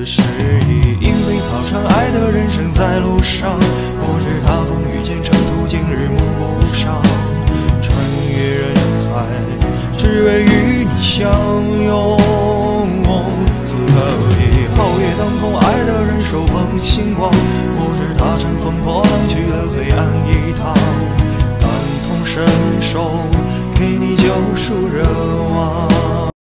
此是已因为草场爱的人生在路上，不知他风雨兼程，途经日暮不赏，穿越人海，只为与你相拥。此刻已皓月当空，爱的人手捧星光，不知他乘风破浪去了黑暗一趟，感同身受，给你救赎热望。